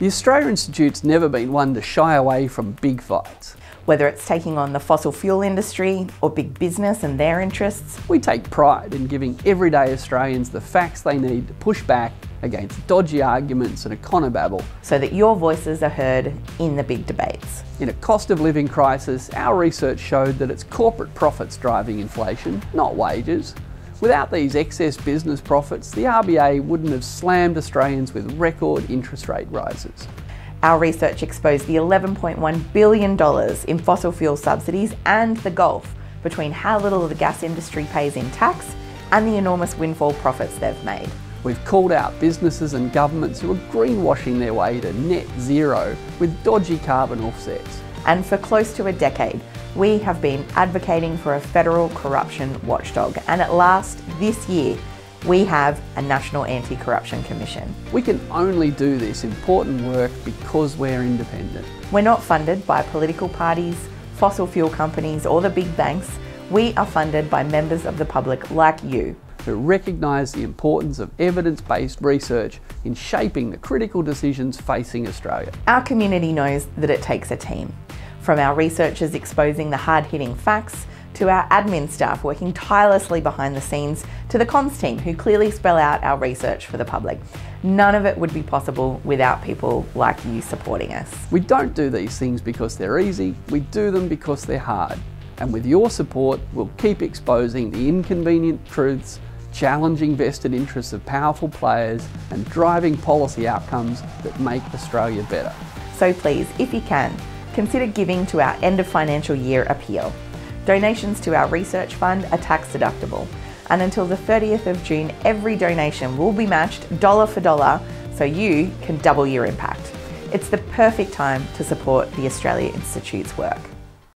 The Australia Institute's never been one to shy away from big fights. Whether it's taking on the fossil fuel industry or big business and their interests, we take pride in giving everyday Australians the facts they need to push back against dodgy arguments and a econobabble. So that your voices are heard in the big debates. In a cost of living crisis, our research showed that it's corporate profits driving inflation, not wages. Without these excess business profits, the RBA wouldn't have slammed Australians with record interest rate rises. Our research exposed the $11.1 billion in fossil fuel subsidies and the gulf between how little the gas industry pays in tax and the enormous windfall profits they've made. We've called out businesses and governments who are greenwashing their way to net zero with dodgy carbon offsets. And for close to a decade, we have been advocating for a federal corruption watchdog, and at last, this year, we have a National Anti-Corruption Commission. We can only do this important work because we're independent. We're not funded by political parties, fossil fuel companies or the big banks. We are funded by members of the public like you. Who recognise the importance of evidence-based research in shaping the critical decisions facing Australia. Our community knows that it takes a team. From our researchers exposing the hard-hitting facts, to our admin staff working tirelessly behind the scenes, to the comms team who clearly spell out our research for the public. None of it would be possible without people like you supporting us. We don't do these things because they're easy, we do them because they're hard. And with your support, we'll keep exposing the inconvenient truths, challenging vested interests of powerful players, and driving policy outcomes that make Australia better. So please, if you can, consider giving to our end of financial year appeal. Donations to our research fund are tax deductible, and until the 30th of June, every donation will be matched dollar for dollar so you can double your impact. It's the perfect time to support the Australia Institute's work.